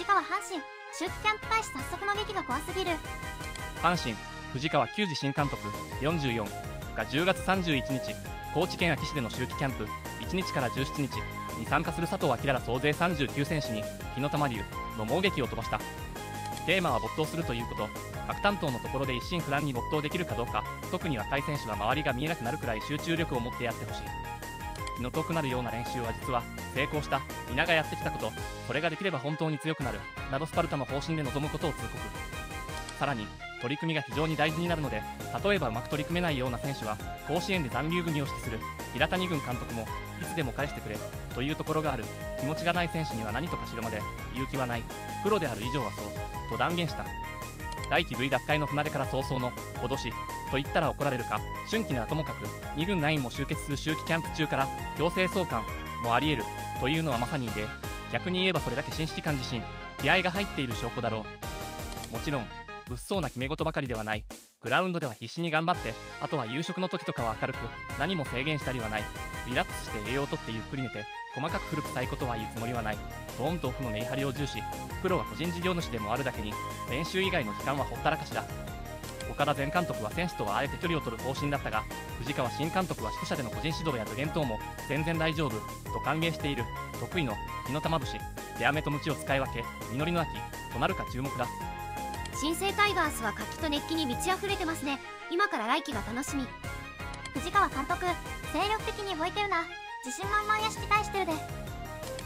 藤川阪神秋季キャンプ開始早速の劇が怖すぎる。阪神藤川球児新監督44が10月31日高知県安芸市での秋季キャンプ1日から17日に参加する佐藤明ら総勢39選手に火の玉流の猛撃を飛ばした。テーマは没頭するということ。各担当のところで一心不乱に没頭できるかどうか。特に若い選手は周りが見えなくなるくらい集中力を持ってやってほしい。気の遠くなるような練習は実は成功した皆がやってきたことそれができれば本当に強くなるなどスパルタの方針で臨むことを通告さらに取り組みが非常に大事になるので例えばうまく取り組めないような選手は甲子園で残留組を指揮する平谷軍監督もいつでも返してくれというところがある気持ちがない選手には何とかしろまで勇気はない。プロである以上はそう。と断言した。来季 V 奪回の船出から早々の脅しと言ったら怒られるか。春季ならともかく2軍9も集結する秋季キャンプ中から強制送還もあり得るというのはまさにで逆に言えばそれだけ新指揮官自身気合が入っている証拠だろう。もちろん物騒な決め事ばかりではない。グラウンドでは必死に頑張ってあとは夕食の時とかは明るく何も制限したりはない。リラックスして栄養をとってゆっくり寝て細かく古くさいことは言うつもりはない。トーンとオフのメリハリを重視。プロは個人事業主でもあるだけに練習以外の時間はほったらかしだ。岡田前監督は選手とはあえて距離を取る方針だったが藤川新監督は宿舎での個人指導や助言等も全然大丈夫と歓迎している。得意の火の玉節手飴と鞭を使い分け実りの秋となるか注目だ。新生タイガースは活気と熱気に満ち溢れてますね。今から来季が楽しみ。藤川監督精力的に動いてるな。自信満々やし期待してるで。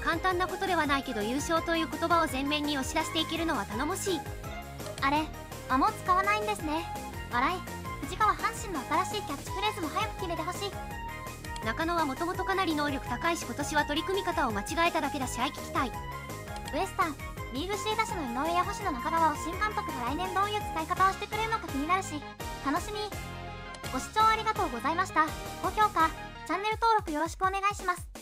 簡単なことではないけど優勝という言葉を前面に押し出していけるのは頼もしい。あれあもう使わないんですね。笑い。藤川阪神の新しいキャッチフレーズも早く決めてほしい。中野はもともとかなり能力高いし今年は取り組み方を間違えただけだし合い聞きたいウエスタン。リーグ C 打者の井上や星野中川を新監督が来年どういう使い方をしてくれるのか気になるし。楽しみ。ご視聴ありがとうございました。高評価チャンネル登録よろしくお願いします。